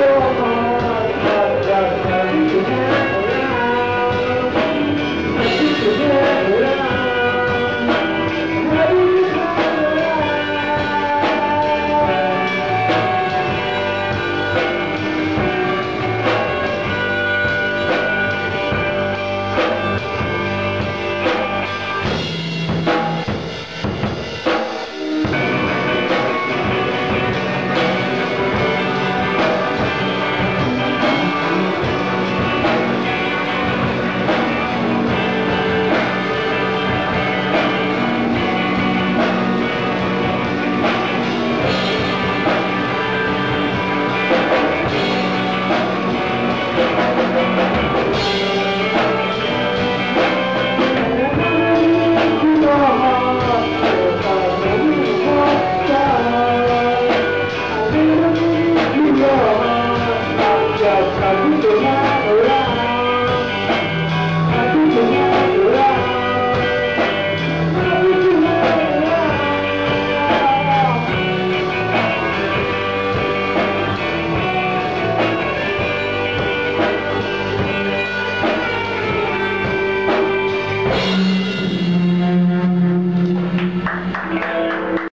you.